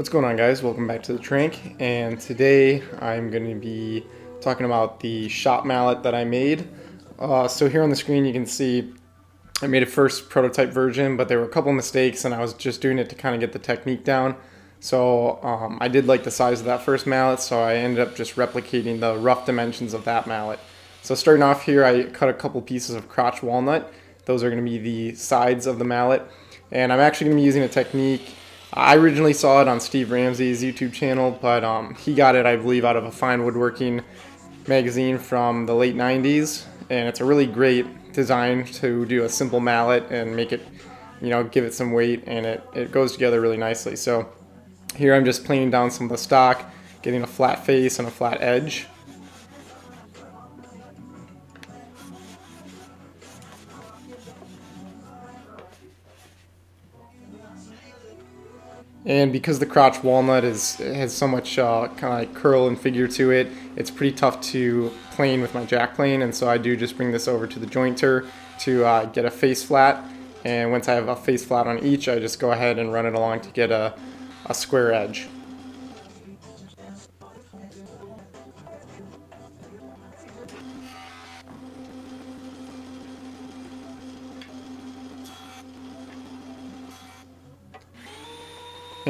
What's going on guys? Welcome back to the Tranq and today I'm going to be talking about the shop mallet that I made. Uh, so here on the screen you can see I made a first prototype version but there were a couple mistakes and I was just doing it to kind of get the technique down. So um, I did like the size of that first mallet so I ended up just replicating the rough dimensions of that mallet. So starting off here I cut a couple pieces of crotch walnut. Those are going to be the sides of the mallet and I'm actually going to be using a technique I originally saw it on Steve Ramsey's YouTube channel, but um, he got it, I believe, out of a fine woodworking magazine from the late 90s. And it's a really great design to do a simple mallet and make it, you know, give it some weight and it, it goes together really nicely. So here I'm just planing down some of the stock, getting a flat face and a flat edge. And because the crotch walnut is has so much uh, kind of like curl and figure to it, it's pretty tough to plane with my jack plane. And so I do just bring this over to the jointer to uh, get a face flat. And once I have a face flat on each, I just go ahead and run it along to get a, a square edge.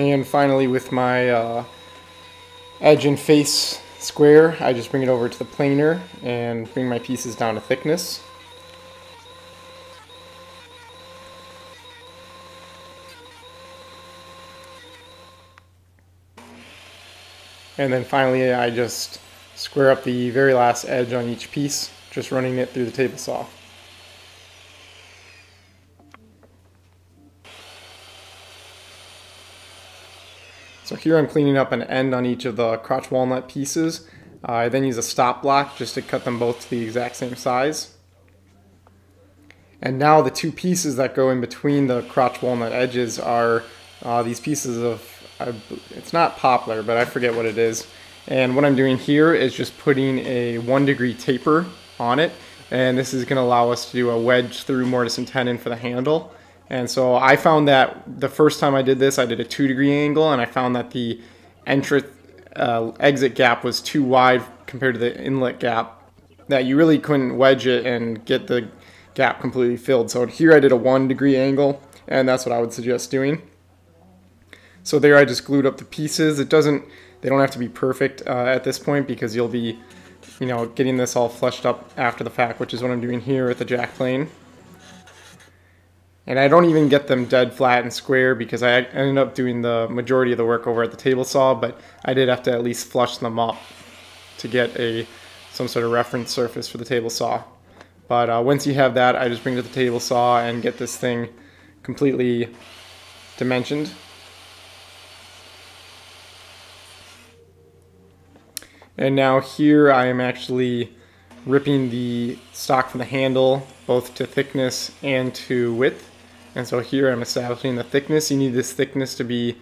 And finally with my uh, edge and face square, I just bring it over to the planer and bring my pieces down to thickness. And then finally I just square up the very last edge on each piece, just running it through the table saw. Here I'm cleaning up an end on each of the crotch walnut pieces. Uh, I then use a stop block just to cut them both to the exact same size. And now the two pieces that go in between the crotch walnut edges are uh, these pieces of, uh, it's not poplar, but I forget what it is. And what I'm doing here is just putting a one degree taper on it. And this is gonna allow us to do a wedge through mortise and tenon for the handle. And so I found that the first time I did this, I did a two degree angle and I found that the entrance uh, exit gap was too wide compared to the inlet gap that you really couldn't wedge it and get the gap completely filled. So here I did a one degree angle and that's what I would suggest doing. So there I just glued up the pieces. It doesn't, they don't have to be perfect uh, at this point because you'll be, you know, getting this all fleshed up after the fact, which is what I'm doing here with the jack plane. And I don't even get them dead flat and square because I ended up doing the majority of the work over at the table saw, but I did have to at least flush them up to get a some sort of reference surface for the table saw. But uh, once you have that, I just bring it to the table saw and get this thing completely dimensioned. And now here I am actually ripping the stock from the handle both to thickness and to width. And so here I'm establishing the thickness. You need this thickness to be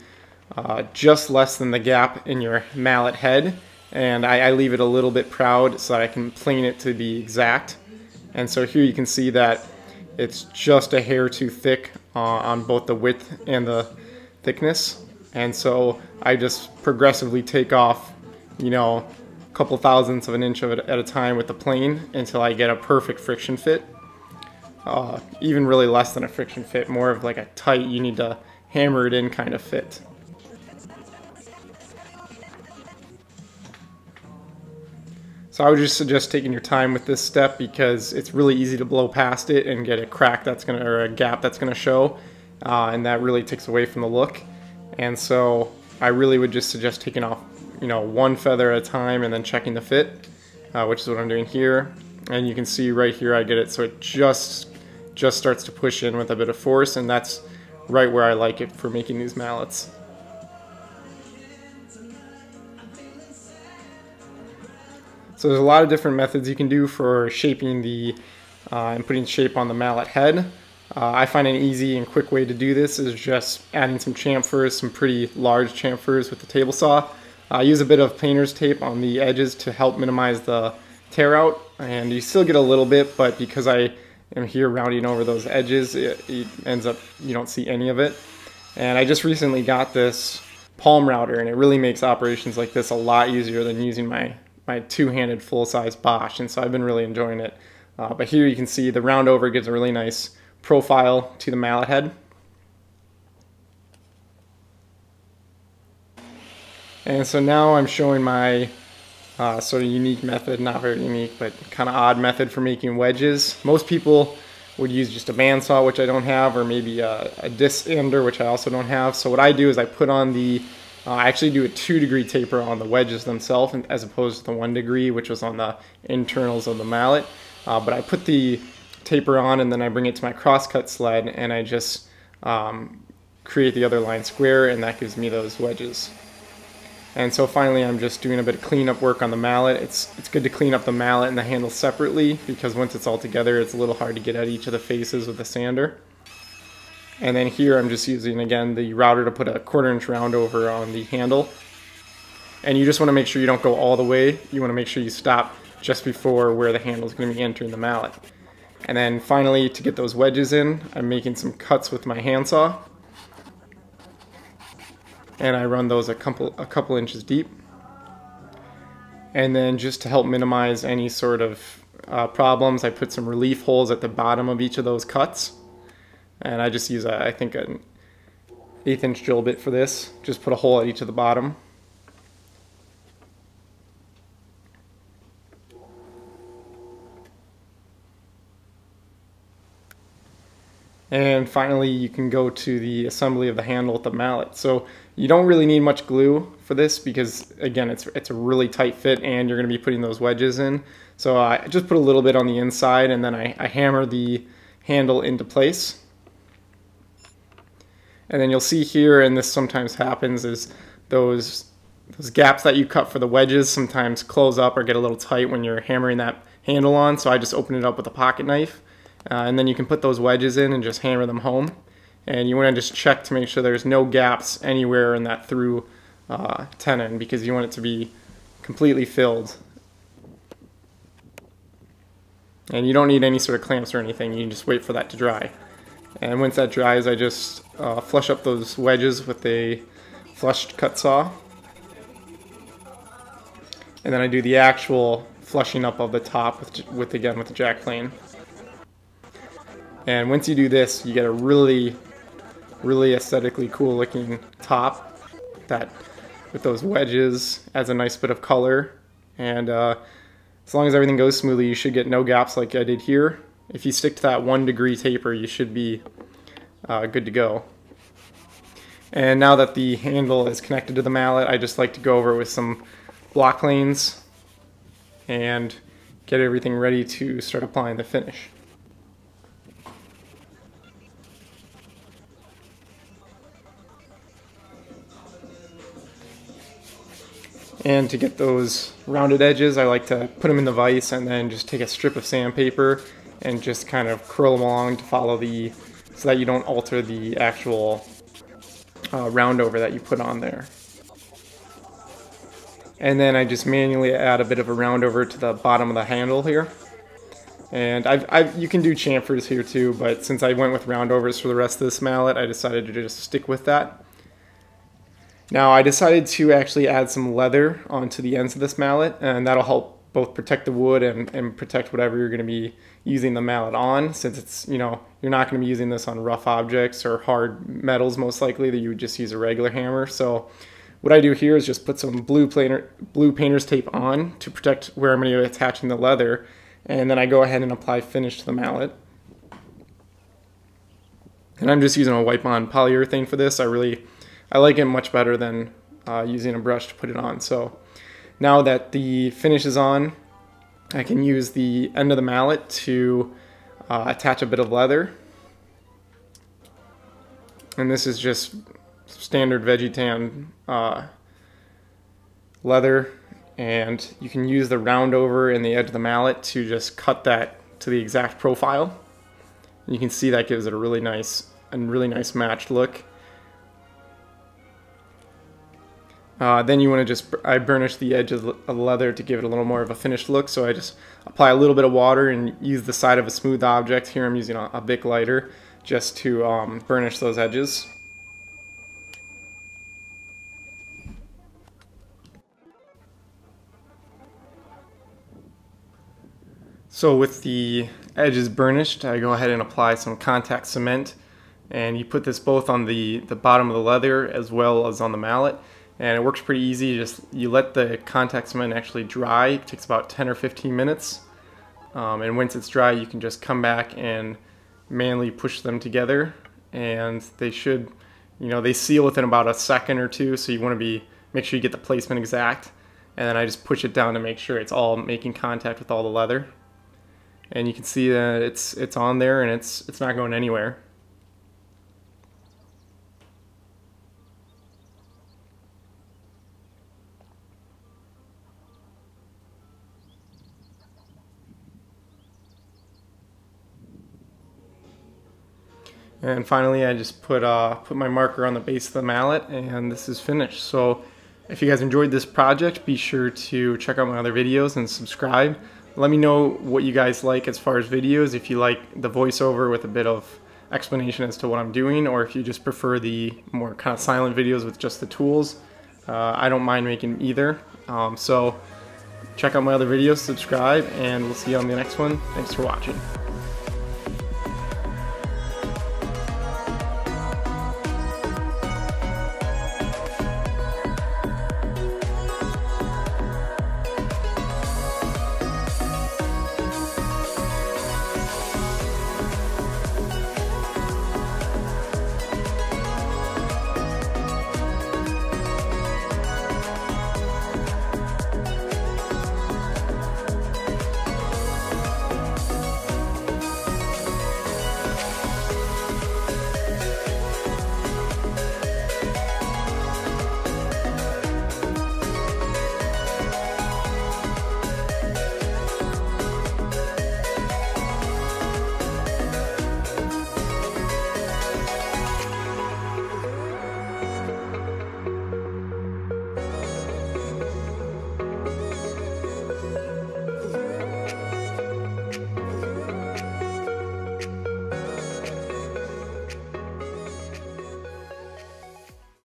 uh, just less than the gap in your mallet head. And I, I, leave it a little bit proud so that I can plane it to be exact. And so here you can see that it's just a hair too thick uh, on both the width and the thickness. And so I just progressively take off, you know, a couple thousandths of an inch of it at a time with the plane until I get a perfect friction fit uh, even really less than a friction fit, more of like a tight, you need to hammer it in kind of fit. So I would just suggest taking your time with this step because it's really easy to blow past it and get a crack that's gonna, or a gap that's gonna show, uh, and that really takes away from the look. And so I really would just suggest taking off, you know, one feather at a time and then checking the fit, uh, which is what I'm doing here. And you can see right here I get it so it just just starts to push in with a bit of force and that's right where I like it for making these mallets. So there's a lot of different methods you can do for shaping the uh, and putting shape on the mallet head. Uh, I find an easy and quick way to do this is just adding some chamfers, some pretty large chamfers with the table saw. I use a bit of painter's tape on the edges to help minimize the tear out and you still get a little bit but because I am here rounding over those edges, it, it ends up, you don't see any of it. And I just recently got this palm router and it really makes operations like this a lot easier than using my, my two-handed full-size Bosch and so I've been really enjoying it. Uh, but here you can see the round over gives a really nice profile to the mallet head. And so now I'm showing my uh, sort of unique method, not very unique, but kind of odd method for making wedges. Most people would use just a bandsaw, which I don't have, or maybe a, a disc sander, which I also don't have. So what I do is I put on the, uh, I actually do a two degree taper on the wedges themselves as opposed to the one degree, which was on the internals of the mallet. Uh, but I put the taper on and then I bring it to my crosscut sled and I just um, create the other line square and that gives me those wedges. And so finally I'm just doing a bit of cleanup work on the mallet. It's, it's good to clean up the mallet and the handle separately because once it's all together it's a little hard to get at each of the faces with the sander. And then here I'm just using again the router to put a quarter inch round over on the handle. And you just want to make sure you don't go all the way. You want to make sure you stop just before where the handle is going to be entering the mallet. And then finally to get those wedges in, I'm making some cuts with my handsaw and I run those a couple a couple inches deep. And then just to help minimize any sort of uh, problems, I put some relief holes at the bottom of each of those cuts. And I just use, a, I think, an eighth inch drill bit for this. Just put a hole at each of the bottom. And finally, you can go to the assembly of the handle with the mallet. So you don't really need much glue for this because, again, it's, it's a really tight fit and you're going to be putting those wedges in. So I just put a little bit on the inside and then I, I hammer the handle into place. And then you'll see here, and this sometimes happens, is those those gaps that you cut for the wedges sometimes close up or get a little tight when you're hammering that handle on. So I just open it up with a pocket knife uh, and then you can put those wedges in and just hammer them home. And you want to just check to make sure there's no gaps anywhere in that through uh, tenon because you want it to be completely filled. And you don't need any sort of clamps or anything, you just wait for that to dry. And once that dries, I just uh, flush up those wedges with a flushed cut saw. And then I do the actual flushing up of the top with, with again with the jack plane. And once you do this, you get a really, really aesthetically cool looking top that with those wedges adds a nice bit of color. And uh, as long as everything goes smoothly, you should get no gaps like I did here. If you stick to that one degree taper, you should be uh, good to go. And now that the handle is connected to the mallet, I just like to go over with some block planes and get everything ready to start applying the finish. And to get those rounded edges, I like to put them in the vise and then just take a strip of sandpaper and just kind of curl them along to follow the, so that you don't alter the actual uh, round over that you put on there. And then I just manually add a bit of a round over to the bottom of the handle here. And I've, I've, you can do chamfers here too, but since I went with roundovers for the rest of this mallet, I decided to just stick with that. Now I decided to actually add some leather onto the ends of this mallet and that'll help both protect the wood and, and protect whatever you're going to be using the mallet on since it's, you know, you're not going to be using this on rough objects or hard metals most likely that you would just use a regular hammer. So what I do here is just put some blue, planer, blue painter's tape on to protect where I'm going to be attaching the leather and then I go ahead and apply finish to the mallet. And I'm just using a wipe-on polyurethane for this. I really I like it much better than uh, using a brush to put it on. So now that the finish is on, I can use the end of the mallet to uh, attach a bit of leather. And this is just standard Vegetan uh, leather. And you can use the round over in the edge of the mallet to just cut that to the exact profile. And you can see that gives it a really nice and really nice matched look. Uh, then you want to just, I burnish the edge of the leather to give it a little more of a finished look. So I just apply a little bit of water and use the side of a smooth object. Here I'm using a, a Bic lighter just to um, burnish those edges. So with the edges burnished, I go ahead and apply some contact cement. And you put this both on the, the bottom of the leather as well as on the mallet and it works pretty easy. Just you let the contact cement actually dry. It takes about 10 or 15 minutes. Um, and once it's dry, you can just come back and manually push them together and they should, you know, they seal within about a second or two. So you want to be, make sure you get the placement exact. And then I just push it down to make sure it's all making contact with all the leather. And you can see that it's, it's on there and it's, it's not going anywhere. And finally, I just put uh, put my marker on the base of the mallet, and this is finished. So, if you guys enjoyed this project, be sure to check out my other videos and subscribe. Let me know what you guys like as far as videos. If you like the voiceover with a bit of explanation as to what I'm doing, or if you just prefer the more kind of silent videos with just the tools, uh, I don't mind making either. Um, so, check out my other videos, subscribe, and we'll see you on the next one. Thanks for watching.